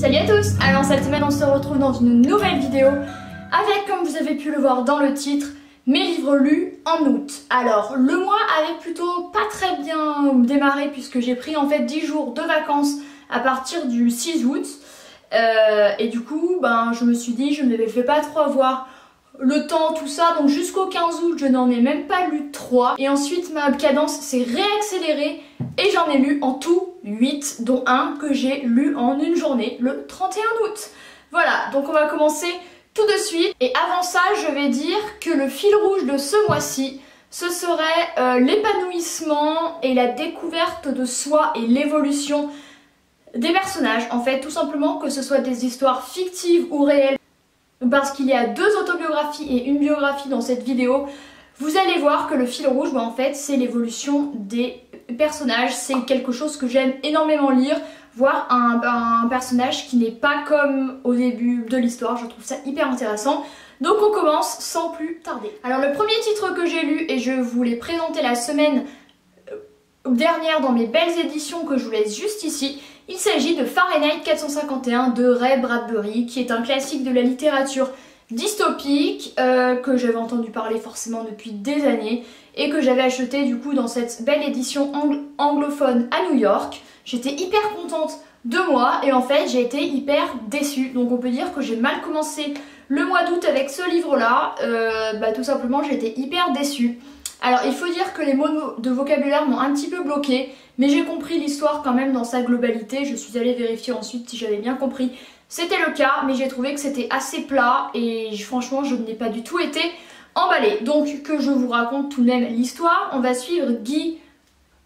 Salut à tous Alors cette semaine on se retrouve dans une nouvelle vidéo avec comme vous avez pu le voir dans le titre mes livres lus en août. Alors le mois avait plutôt pas très bien démarré puisque j'ai pris en fait 10 jours de vacances à partir du 6 août euh, et du coup ben je me suis dit je ne me fais pas trop avoir le temps, tout ça. Donc jusqu'au 15 août, je n'en ai même pas lu 3. Et ensuite, ma cadence s'est réaccélérée et j'en ai lu en tout 8, dont un que j'ai lu en une journée, le 31 août. Voilà, donc on va commencer tout de suite. Et avant ça, je vais dire que le fil rouge de ce mois-ci, ce serait euh, l'épanouissement et la découverte de soi et l'évolution des personnages. En fait, tout simplement que ce soit des histoires fictives ou réelles parce qu'il y a deux autobiographies et une biographie dans cette vidéo, vous allez voir que le fil rouge, bah, en fait, c'est l'évolution des personnages. C'est quelque chose que j'aime énormément lire, voir un, personnage qui n'est pas comme au début de l'histoire. Je trouve ça hyper intéressant. Donc on commence sans plus tarder. Alors le premier titre que j'ai lu et je vous l'ai présenté la semaine dernière dans mes belles éditions que je vous laisse juste ici, il s'agit de Fahrenheit 451 de Ray Bradbury, qui est un classique de la littérature dystopique euh, que j'avais entendu parler forcément depuis des années et que j'avais acheté du coup dans cette belle édition anglophone à New York. J'étais hyper contente de moi et en fait j'ai été hyper déçue. Donc on peut dire que j'ai mal commencé le mois d'août avec ce livre là. Euh, bah tout simplement été hyper déçue. Alors il faut dire que les mots de vocabulaire m'ont un petit peu bloqué, mais j'ai compris l'histoire quand même dans sa globalité. Je suis allée vérifier ensuite si j'avais bien compris. C'était le cas, mais j'ai trouvé que c'était assez plat et franchement je n'ai pas du tout été emballée. Donc que je vous raconte tout de même l'histoire, on va suivre Guy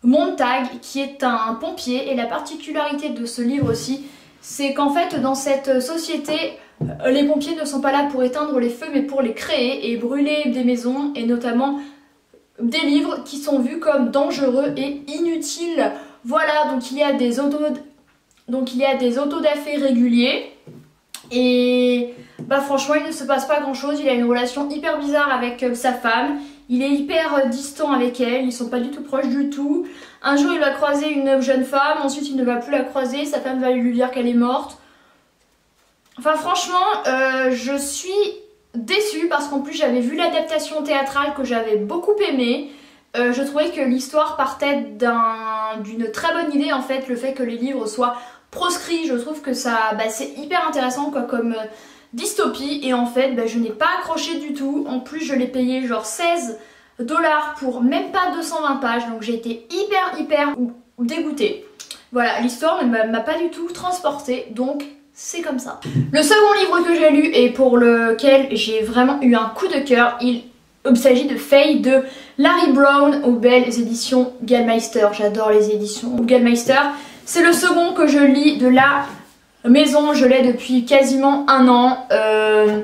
Montag qui est un pompier et la particularité de ce livre aussi, c'est qu'en fait dans cette société, les pompiers ne sont pas là pour éteindre les feux mais pour les créer et brûler des maisons et notamment des livres qui sont vus comme dangereux et inutiles. Voilà, donc il y a des autos donc autodafés réguliers et bah franchement il ne se passe pas grand chose, il a une relation hyper bizarre avec euh, sa femme, il est hyper euh, distant avec elle, ils sont pas du tout proches du tout. Un jour il va croiser une jeune femme, ensuite il ne va plus la croiser, sa femme va lui dire qu'elle est morte. Enfin franchement, euh, je suis déçue parce qu'en plus j'avais vu l'adaptation théâtrale que j'avais beaucoup aimée. Euh, je trouvais que l'histoire partait d'une très bonne idée en fait, le fait que les livres soient proscrits, je trouve que ça bah, c'est hyper intéressant quoi comme euh, dystopie. Et en fait bah, je n'ai pas accroché du tout, en plus je l'ai payé genre 16 dollars pour même pas 220 pages. Donc j'ai été hyper hyper dégoûtée. Voilà, l'histoire ne m'a pas du tout transportée. Donc c'est comme ça. Le second livre que j'ai lu et pour lequel j'ai vraiment eu un coup de cœur, il s'agit de Faye de Larry Brown aux belles éditions Gallmeister. J'adore les éditions Gallmeister. C'est le second que je lis de la maison, je l'ai depuis quasiment un an. Euh,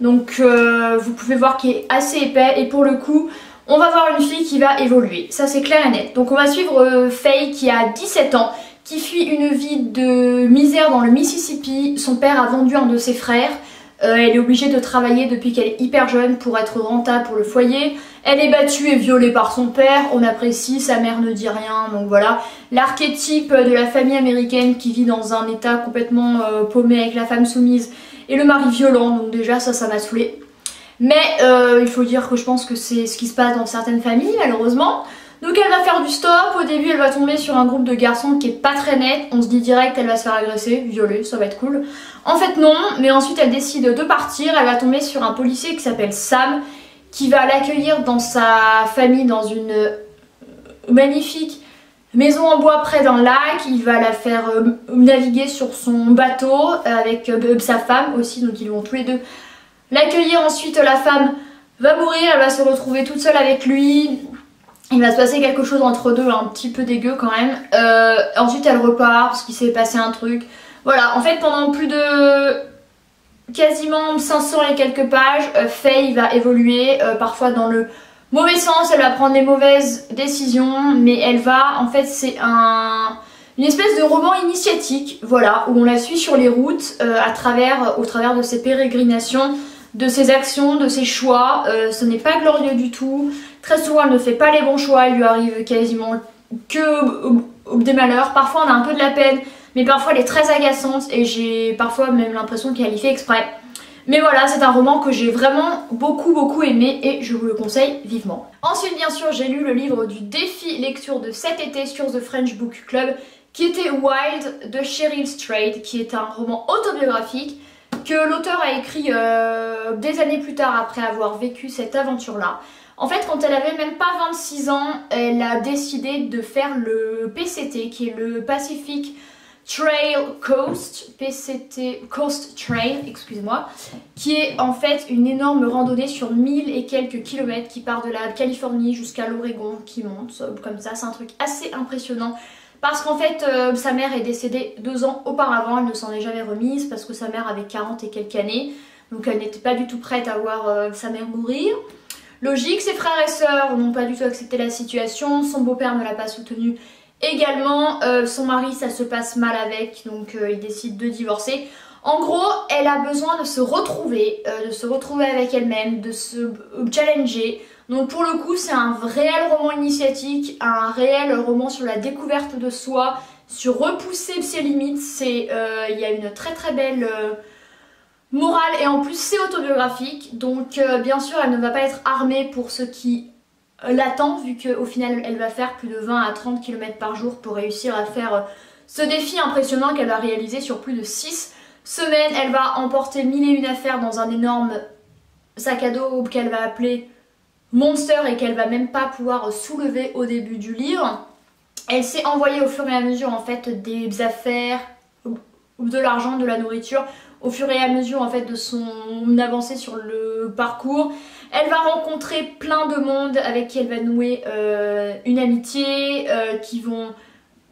donc euh, vous pouvez voir qu'il est assez épais et pour le coup on va voir une fille qui va évoluer. Ça c'est clair et net. Donc on va suivre euh, Faye qui a 17 ans qui fuit une vie de misère dans le Mississippi. Son père a vendu un de ses frères. Euh, elle est obligée de travailler depuis qu'elle est hyper jeune pour être rentable pour le foyer. Elle est battue et violée par son père, on apprécie, sa mère ne dit rien, donc voilà. L'archétype de la famille américaine qui vit dans un état complètement euh, paumé avec la femme soumise et le mari violent, donc déjà ça, ça m'a saoulé. Mais euh, il faut dire que je pense que c'est ce qui se passe dans certaines familles, malheureusement. Donc elle va faire du stop, au début elle va tomber sur un groupe de garçons qui est pas très net, on se dit direct elle va se faire agresser, violer, ça va être cool. En fait non, mais ensuite elle décide de partir, elle va tomber sur un policier qui s'appelle Sam, qui va l'accueillir dans sa famille dans une euh, magnifique maison en bois près d'un lac, il va la faire euh, naviguer sur son bateau avec euh, sa femme aussi, donc ils vont tous les deux l'accueillir, ensuite la femme va mourir, elle va se retrouver toute seule avec lui, il va se passer quelque chose entre deux, un petit peu dégueu quand même. Euh, ensuite elle repart parce qu'il s'est passé un truc. Voilà, en fait pendant plus de quasiment 500 et quelques pages, euh, Faye va évoluer, euh, parfois dans le mauvais sens, elle va prendre des mauvaises décisions, mais elle va, en fait c'est un une espèce de roman initiatique, voilà, où on la suit sur les routes au travers de ses pérégrinations, de ses actions, de ses choix. ce n'est pas glorieux du tout. Très souvent, elle ne fait pas les bons choix, il lui arrive quasiment que des malheurs. Parfois, on a un peu de la peine mais parfois elle est très agaçante et j'ai parfois même l'impression qu'elle y fait exprès. Mais voilà, c'est un roman que j'ai vraiment beaucoup beaucoup aimé et je vous le conseille vivement. Ensuite, bien sûr, j'ai lu le livre du défi lecture de cet été sur The French Book Club qui était Wild de Cheryl Strait, qui est un roman autobiographique que l'auteur a écrit euh, des années plus tard après avoir vécu cette aventure-là. En fait, quand elle avait même pas 26 ans, elle a décidé de faire le PCT, qui est le Pacific Trail Coast, PCT Coast Trail, excusez-moi, qui est en fait une énorme randonnée sur 1000 et quelques kilomètres qui part de la Californie jusqu'à l'Oregon, qui monte comme ça. C'est un truc assez impressionnant. Parce qu'en fait, euh, sa mère est décédée deux ans auparavant, elle ne s'en est jamais remise parce que sa mère avait 40 et quelques années. Donc elle n'était pas du tout prête à voir euh, sa mère mourir. Logique, ses frères et sœurs n'ont pas du tout accepté la situation, son beau-père ne l'a pas soutenue également, euh, son mari ça se passe mal avec, donc il décide de divorcer. En gros, elle a besoin de se retrouver, de se retrouver avec elle-même, de se challenger, donc pour le coup, c'est un réel roman initiatique, un réel roman sur la découverte de soi, sur repousser ses limites. C'est, euh, il y a une très très belle euh, morale et en plus c'est autobiographique. Donc euh, bien sûr, elle ne va pas être armée pour ce qui l'attend, vu qu'au final, elle va faire plus de 20 à 30 km par jour pour réussir à faire ce défi impressionnant qu'elle va réaliser sur plus de 6 semaines. Elle va emporter mille et une affaires dans un énorme sac à dos qu'elle va appeler Monster et qu'elle va même pas pouvoir soulever au début du livre. Elle s'est envoyée au fur et à mesure en fait des affaires, de l'argent, de la nourriture, au fur et à mesure fait de son avancée sur le parcours. Elle va rencontrer plein de monde avec qui elle va nouer euh, une amitié, euh, qui vont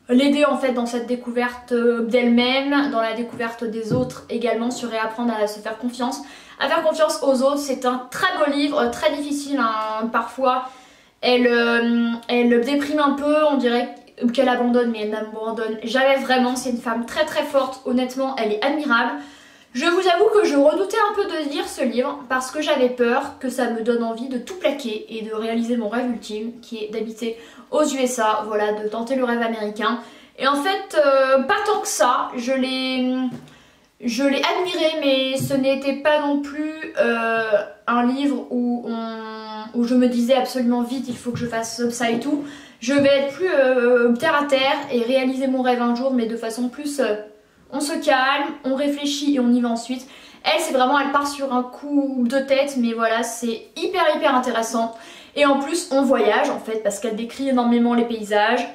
l'aider en fait dans cette découverte euh, d'elle-même, dans la découverte des autres également, sur réapprendre à se faire confiance. À faire confiance aux autres, c'est un très beau livre, très difficile hein, parfois. Elle, elle déprime un peu, on dirait qu'elle abandonne, mais elle n'abandonne jamais vraiment. C'est une femme très très forte, honnêtement, elle est admirable. Je vous avoue que je redoutais un peu de lire ce livre parce que j'avais peur que ça me donne envie de tout plaquer et de réaliser mon rêve ultime qui est d'habiter aux USA, voilà, de tenter le rêve américain. Et en fait, euh, pas tant que ça, je l'ai... Admiré, mais ce n'était pas non plus euh, un livre où, je me disais absolument vite, il faut que je fasse ça et tout. Je vais être plus euh, terre à terre et réaliser mon rêve un jour, mais de façon plus... on se calme, on réfléchit et on y va ensuite. Elle, c'est vraiment, elle part sur un coup de tête, mais voilà, c'est hyper hyper intéressant. Et en plus, on voyage en fait, parce qu'elle décrit énormément les paysages,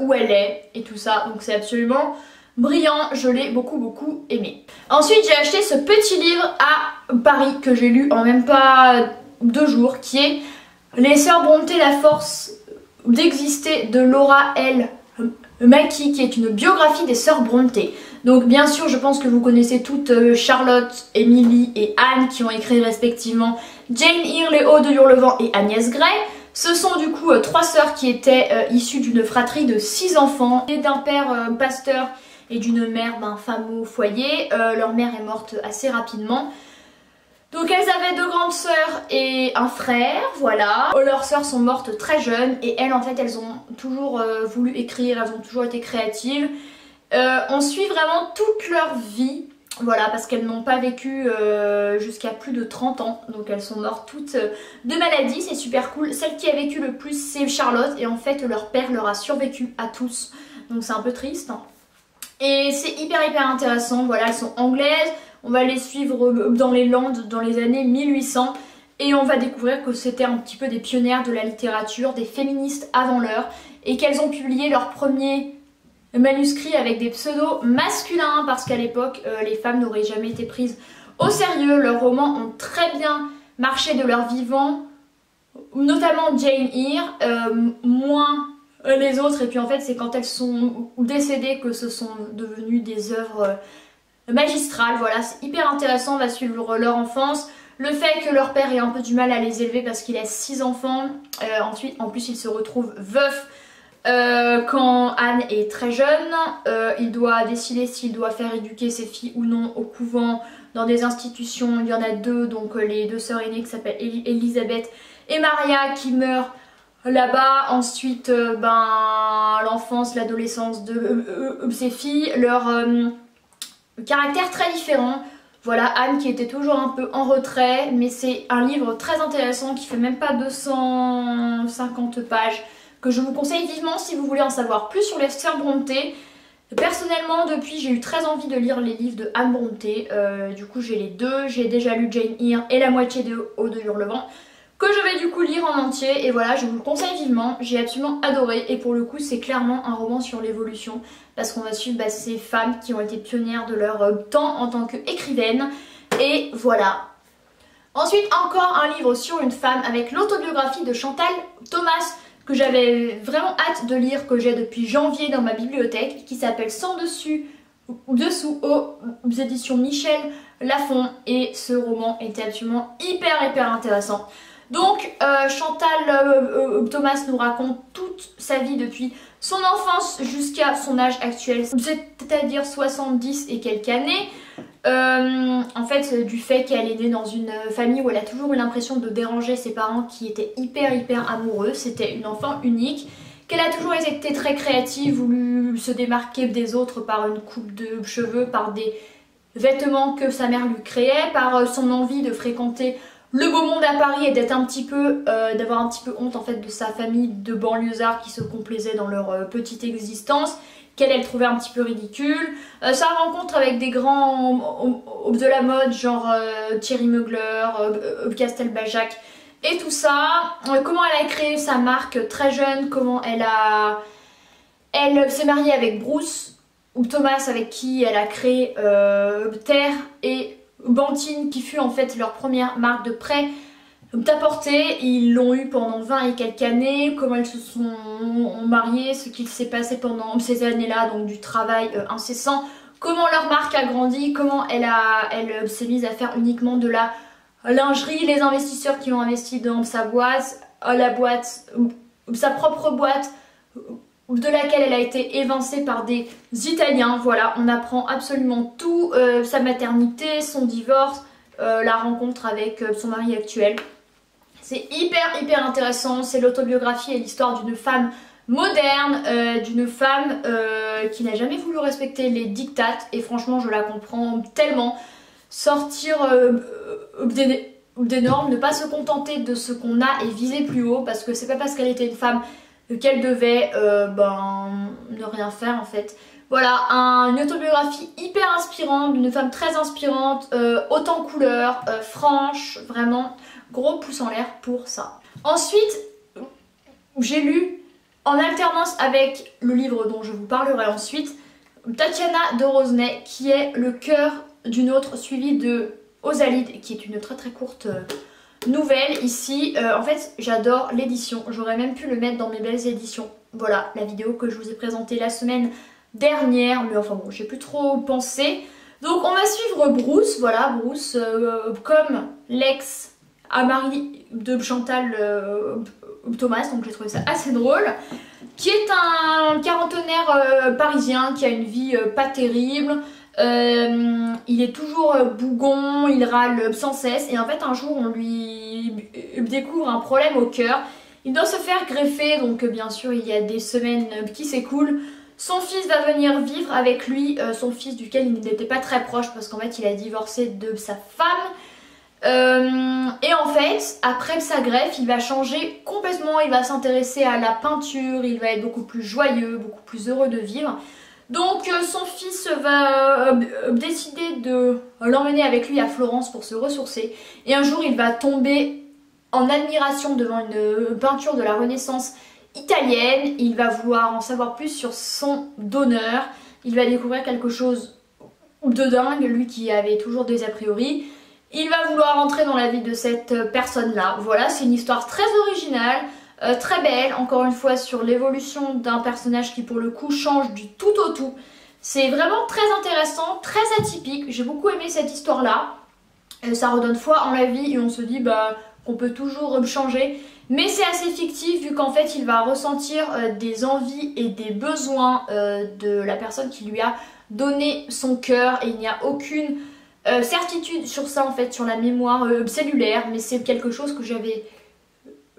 où elle est et tout ça. Donc c'est absolument brillant, je l'ai beaucoup beaucoup aimé. Ensuite j'ai acheté ce petit livre à Paris que j'ai lu en même pas deux jours qui est Les Sœurs Brontë, la force d'exister de Laura L. Mackie qui est une biographie des Sœurs Brontë. Donc bien sûr je pense que vous connaissez toutes euh, Charlotte, Emily et Anne qui ont écrit respectivement Jane Eyre, Léo de Hurlevent et Agnès Gray. Ce sont du coup euh, trois sœurs qui étaient euh, issues d'une fratrie de six enfants et d'un père pasteur et d'une mère d'un femme au foyer. Leur mère est morte assez rapidement. Donc elles avaient deux grandes sœurs et un frère, voilà. Leurs sœurs sont mortes très jeunes et elles en fait elles ont toujours euh, voulu écrire, elles ont toujours été créatives. Euh, on suit vraiment toute leur vie, voilà, parce qu'elles n'ont pas vécu jusqu'à plus de 30 ans, donc elles sont mortes toutes de maladie, c'est super cool. Celle qui a vécu le plus c'est Charlotte et en fait leur père leur a survécu à tous, donc c'est un peu triste. Hein. Et c'est hyper hyper intéressant, voilà, elles sont anglaises, on va les suivre dans les Landes dans les années 1800 et on va découvrir que c'était un petit peu des pionnières de la littérature, des féministes avant l'heure et qu'elles ont publié leur premier manuscrit avec des pseudos masculins parce qu'à l'époque euh, les femmes n'auraient jamais été prises au sérieux, leurs romans ont très bien marché de leur vivant, notamment Jane Eyre, euh, moins les autres. Et puis en fait c'est quand elles sont décédées que ce sont devenues des œuvres euh, magistrales voilà c'est hyper intéressant on va suivre leur enfance. Le fait que leur père ait un peu du mal à les élever parce qu'il a six enfants euh, ensuite en plus il se retrouve veuf quand Anne est très jeune il doit décider s'il doit faire éduquer ses filles ou non au couvent. Dans des institutions il y en a deux donc les deux sœurs aînées qui s'appellent Elisabeth et Maria qui meurent Là-bas, ensuite, euh, ben, l'enfance, l'adolescence de ces filles, leur caractère très différent. Voilà, Anne qui était toujours un peu en retrait, mais c'est un livre très intéressant qui fait même pas 250 pages, que je vous conseille vivement si vous voulez en savoir plus sur les sœurs Brontë. Personnellement, depuis, j'ai eu très envie de lire les livres de Anne Brontë. Euh, du coup, j'ai les deux. J'ai déjà lu Jane Eyre et la moitié de Eau de Hurlevent que je vais du coup lire en entier. Et voilà je vous le conseille vivement, j'ai absolument adoré. Et pour le coup c'est clairement un roman sur l'évolution. Parce qu'on va suivre bah, ces femmes qui ont été pionnières de leur euh, temps en tant qu'écrivaine et voilà. Ensuite encore un livre sur une femme avec l'autobiographie de Chantal Thomas que j'avais vraiment hâte de lire, que j'ai depuis janvier dans ma bibliothèque, qui s'appelle Sans dessus ou dessous aux éditions Michel Lafon. Et ce roman était absolument hyper hyper intéressant. Donc euh, Chantal euh, euh, Thomas nous raconte toute sa vie depuis son enfance jusqu'à son âge actuel, c'est-à-dire 70 et quelques années. en fait, du fait qu'elle est née dans une famille où elle a toujours eu l'impression de déranger ses parents qui étaient hyper hyper amoureux, c'était une enfant unique, qu'elle a toujours été très créative, voulu se démarquer des autres par une coupe de cheveux, par des vêtements que sa mère lui créait, par son envie de fréquenter le beau monde à Paris et d'être un petit peu, euh, d'avoir un petit peu honte en fait de sa famille de banlieusards qui se complaisaient dans leur euh, petite existence, qu'elle elle trouvait un petit peu ridicule. Euh, sa rencontre avec des grands de la mode genre Thierry Mugler, Castelbajac et tout ça. comment elle a créé sa marque très jeune, comment elle a... Elle s'est mariée avec Bruce, ou Thomas avec qui elle a créé Terre et Bantine qui fut en fait leur première marque de prêt d'apporter. Ils l'ont eu pendant 20 et quelques années, comment elles se sont mariées, ce qu'il s'est passé pendant ces années-là, donc du travail euh, incessant, comment leur marque a grandi, comment elle, elle s'est mise à faire uniquement de la lingerie, les investisseurs qui ont investi dans sa boîte, la boîte, sa propre boîte, de laquelle elle a été évincée par des Italiens. Voilà, on apprend absolument tout, euh, sa maternité, son divorce, euh, la rencontre avec euh, son mari actuel. C'est hyper hyper intéressant, c'est l'autobiographie et l'histoire d'une femme moderne, d'une femme qui n'a jamais voulu respecter les dictates et franchement je la comprends tellement. Sortir des, des normes, ne pas se contenter de ce qu'on a et viser plus haut parce que c'est pas parce qu'elle était une femme qu'elle devait euh, ben, ne rien faire en fait. Voilà, une autobiographie hyper inspirante, d'une femme très inspirante, euh, en couleur, euh, franche, vraiment gros pouce en l'air pour ça. Ensuite, j'ai lu en alternance avec le livre dont je vous parlerai ensuite, Tatiana de Rosenay, qui est le cœur d'une autre suivie de Osalide, qui est une très très courte nouvelle ici. Euh, en fait, j'adore l'édition. J'aurais même pu le mettre dans mes belles éditions. Voilà, la vidéo que je vous ai présentée la semaine dernière. Mais enfin bon, j'ai plus trop pensé. Donc on va suivre Bruce. Voilà, Bruce euh, comme l'ex à de Chantal euh, Thomas. Donc j'ai trouvé ça assez drôle. Qui est un quarantenaire parisien qui a une vie pas terrible. Euh, il est toujours euh, bougon, il râle sans cesse et en fait un jour on lui découvre un problème au cœur. Il doit se faire greffer donc euh, bien sûr il y a des semaines qui s'écoulent. Son fils va venir vivre avec lui, son fils duquel il n'était pas très proche parce qu'en fait il a divorcé de sa femme. et en fait, après sa greffe, il va changer complètement, il va s'intéresser à la peinture, il va être beaucoup plus joyeux, beaucoup plus heureux de vivre. Donc euh, son fils va euh, décider de l'emmener avec lui à Florence pour se ressourcer. Et un jour il va tomber en admiration devant une peinture de la Renaissance italienne. Il va vouloir en savoir plus sur son donneur. Il va découvrir quelque chose de dingue, lui qui avait toujours des a priori. Il va vouloir entrer dans la vie de cette personne-là. Voilà, c'est une histoire très originale. Euh, très belle, encore une fois, sur l'évolution d'un personnage qui pour le coup change du tout au tout. C'est vraiment très intéressant, très atypique. J'ai beaucoup aimé cette histoire-là. Euh, ça redonne foi en la vie et on se dit bah, qu'on peut toujours changer. Mais c'est assez fictif vu qu'en fait il va ressentir euh, des envies et des besoins de la personne qui lui a donné son cœur et il n'y a aucune certitude sur ça en fait, sur la mémoire cellulaire. Mais c'est quelque chose que j'avais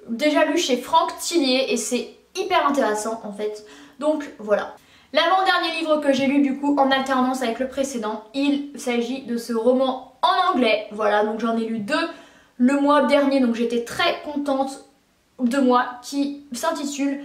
déjà lu chez Franck Tillier et c'est hyper intéressant en fait. Donc voilà. L'avant-dernier livre que j'ai lu du coup en alternance avec le précédent, il s'agit de ce roman en anglais. Voilà, donc j'en ai lu deux le mois dernier, donc j'étais très contente de moi, qui s'intitule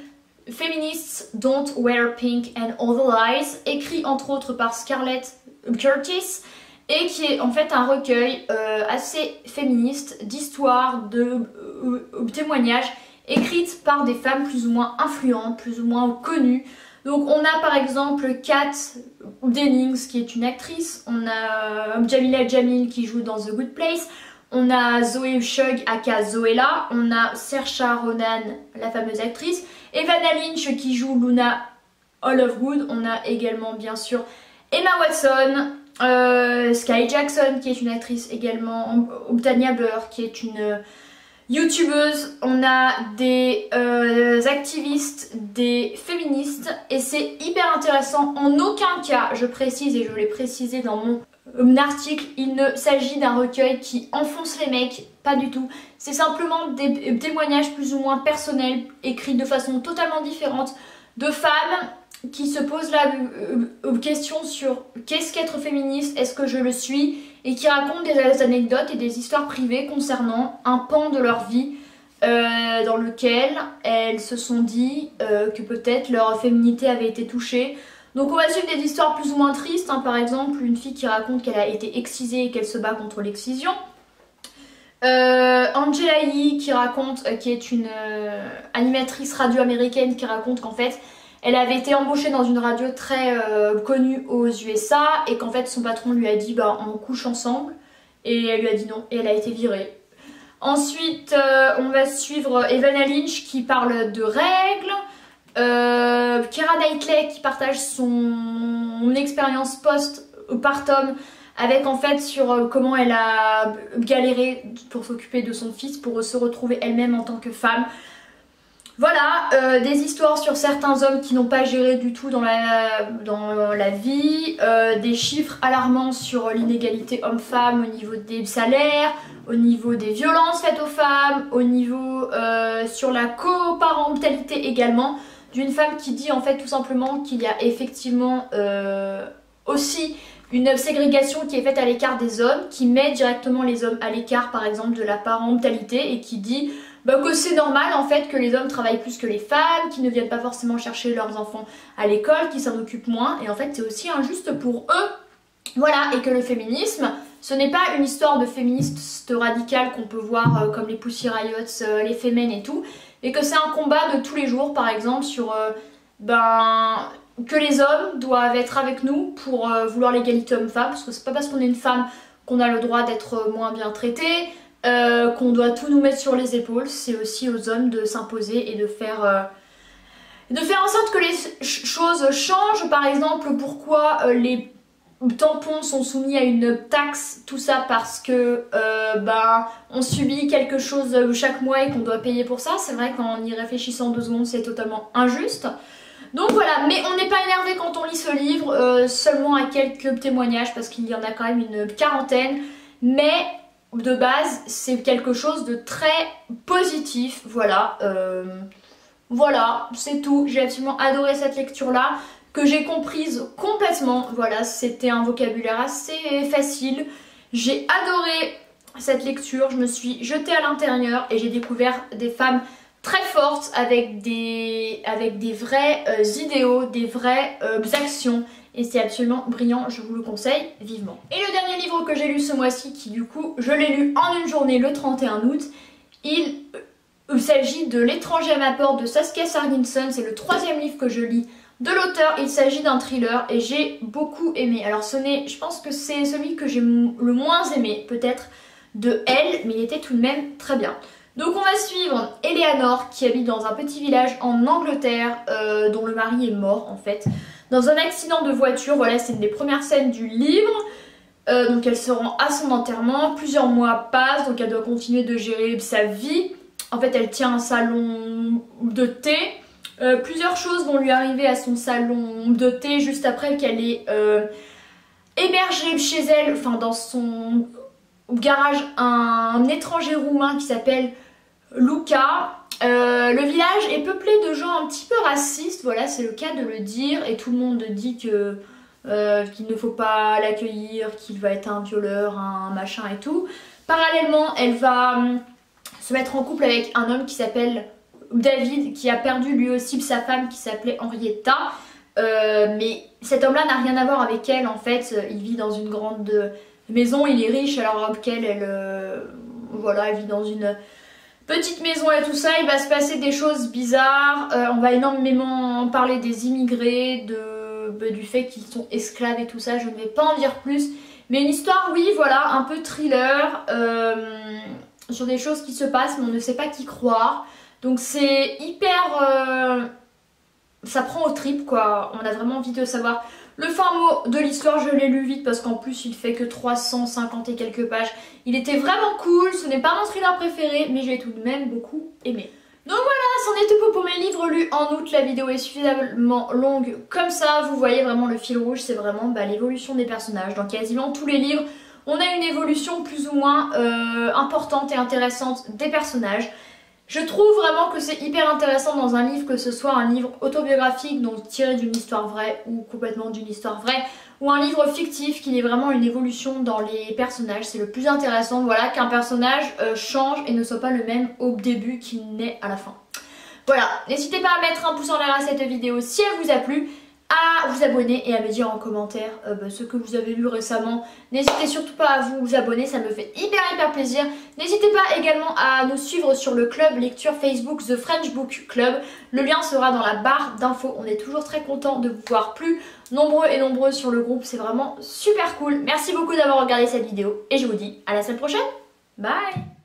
Feminists Don't Wear Pink and the Lies, écrit entre autres par Scarlett Curtis et qui est en fait un recueil euh, assez féministe d'histoires, de euh, témoignages écrites par des femmes plus ou moins influentes, plus ou moins connues. Donc on a par exemple Kat Dennings qui est une actrice, on a euh, Jamila Jamil qui joue dans The Good Place, on a Zoé Shug aka Zoella, on a Saoirse Ronan, la fameuse actrice, Evan Lynch qui joue Luna All of Good, on a également bien sûr Emma Watson, euh, Sky Jackson qui est une actrice également, Tanya Burr qui est une youtubeuse, on a des euh, activistes, des féministes et c'est hyper intéressant. En aucun cas, je précise et je l'ai précisé dans mon euh, article, il ne s'agit d'un recueil qui enfonce les mecs, pas du tout. C'est simplement des témoignages plus ou moins personnels, écrits de façon totalement différente, de femmes qui se posent la euh, question sur qu'est-ce qu'être féministe, est-ce que je le suis et qui racontent des anecdotes et des histoires privées concernant un pan de leur vie euh, dans lequel elles se sont dit euh, que peut-être leur féminité avait été touchée. Donc on va suivre des histoires plus ou moins tristes, hein. par exemple une fille qui raconte qu'elle a été excisée et qu'elle se bat contre l'excision. Euh, Angela Yee qui raconte, qui est une animatrice radio américaine qui raconte qu'en fait elle avait été embauchée dans une radio très euh, connue aux USA et qu'en fait son patron lui a dit bah on couche ensemble et elle lui a dit non et elle a été virée. Ensuite euh, on va suivre Evan Lynch qui parle de règles, euh, Kira Knightley qui partage son expérience post-partum avec en fait sur comment elle a galéré pour s'occuper de son fils pour se retrouver elle-même en tant que femme. Voilà, euh, des histoires sur certains hommes qui n'ont pas géré du tout dans la, vie, euh, des chiffres alarmants sur l'inégalité homme-femme au niveau des salaires, au niveau des violences faites aux femmes, au niveau euh, sur la coparentalité également, d'une femme qui dit en fait tout simplement qu'il y a effectivement aussi une ségrégation qui est faite à l'écart des hommes, qui met directement les hommes à l'écart par exemple de la parentalité et qui dit bah, que c'est normal en fait que les hommes travaillent plus que les femmes, qu'ils ne viennent pas forcément chercher leurs enfants à l'école, qu'ils s'en occupent moins, et en fait c'est aussi injuste pour eux. Voilà, et que le féminisme, ce n'est pas une histoire de féministe radical qu'on peut voir euh, comme les Pussy Riots, euh, les Femen et tout, et que c'est un combat de tous les jours, par exemple, sur euh, ben, que les hommes doivent être avec nous pour vouloir l'égalité homme-femme, parce que c'est pas parce qu'on est une femme qu'on a le droit d'être moins bien traité, euh, qu'on doit tout nous mettre sur les épaules, c'est aussi aux hommes de s'imposer et de faire, euh, de faire en sorte que les choses changent. Par exemple, pourquoi euh, les tampons sont soumis à une taxe, tout ça parce que ben, on subit quelque chose chaque mois et qu'on doit payer pour ça. C'est vrai qu'en y réfléchissant deux secondes, c'est totalement injuste. Donc voilà, mais on n'est pas énervé quand on lit ce livre, seulement à quelques témoignages parce qu'il y en a quand même une quarantaine. Mais de base, c'est quelque chose de très positif. Voilà, euh, voilà, c'est tout. J'ai absolument adoré cette lecture-là, que j'ai comprise complètement. Voilà, c'était un vocabulaire assez facile. J'ai adoré cette lecture, je me suis jetée à l'intérieur et j'ai découvert des femmes très fortes avec des, avec vrais euh, idéaux, des vraies euh, actions et c'est absolument brillant, je vous le conseille vivement. Et le dernier livre que j'ai lu ce mois-ci, qui du coup je l'ai lu en une journée le 31 août, il, euh, s'agit de L'étranger à ma porte de Saskia Sarginson, c'est le troisième livre que je lis de l'auteur, il s'agit d'un thriller et j'ai beaucoup aimé. Alors ce n'est, je pense que c'est celui que j'ai le moins aimé peut-être de elle, mais il était tout de même très bien. Donc on va suivre Eleanor qui habite dans un petit village en Angleterre euh, dont le mari est mort en fait dans un accident de voiture. Voilà, c'est une des premières scènes du livre. Euh, donc elle se rend à son enterrement, plusieurs mois passent, donc elle doit continuer de gérer sa vie. En fait, elle tient un salon de thé. Euh, plusieurs choses vont lui arriver à son salon de thé juste après qu'elle ait euh, chez elle, enfin dans son garage, un étranger roumain qui s'appelle Luca. Euh, le village est peuplé de gens un petit peu racistes, voilà, c'est le cas de le dire, et tout le monde dit que euh, qu'il ne faut pas l'accueillir, qu'il va être un violeur, un machin et tout. Parallèlement, elle va hum, se mettre en couple avec un homme qui s'appelle David, qui a perdu lui aussi sa femme qui s'appelait Henrietta. Euh, mais cet homme-là n'a rien à voir avec elle, en fait, il vit dans une grande maison, il est riche alors qu'elle, elle, voilà, elle vit dans une petite maison et tout ça, il va se passer des choses bizarres, euh, on va énormément parler des immigrés, de, bah, du fait qu'ils sont esclaves et tout ça, je ne vais pas en dire plus, mais une histoire, oui, voilà, un peu thriller, euh, sur des choses qui se passent, mais on ne sait pas qui croire, donc c'est hyper... ça prend au trip quoi, on a vraiment envie de savoir le fin mot de l'histoire, je l'ai lu vite parce qu'en plus il fait que 350 et quelques pages. Il était vraiment cool, ce n'est pas mon thriller préféré, mais j'ai tout de même beaucoup aimé. Donc voilà, c'en est tout pour mes livres lus en août. La vidéo est suffisamment longue comme ça. Vous voyez vraiment le fil rouge, c'est vraiment bah, l'évolution des personnages. Dans quasiment tous les livres, on a une évolution plus ou moins euh, importante et intéressante des personnages. Je trouve vraiment que c'est hyper intéressant dans un livre, que ce soit un livre autobiographique, donc tiré d'une histoire vraie ou complètement d'une histoire vraie, ou un livre fictif qui est vraiment une évolution dans les personnages. C'est le plus intéressant, voilà, qu'un personnage euh, change et ne soit pas le même au début qu'il n'est à la fin. Voilà, n'hésitez pas à mettre un pouce en l'air à cette vidéo si elle vous a plu à vous abonner et à me dire en commentaire euh, bah, ce que vous avez lu récemment. N'hésitez surtout pas à vous abonner, ça me fait hyper hyper plaisir. N'hésitez pas également à nous suivre sur le club lecture Facebook The French Book Club. Le lien sera dans la barre d'infos. On est toujours très content de vous voir plus nombreux et nombreuses sur le groupe. C'est vraiment super cool. Merci beaucoup d'avoir regardé cette vidéo et je vous dis à la semaine prochaine. Bye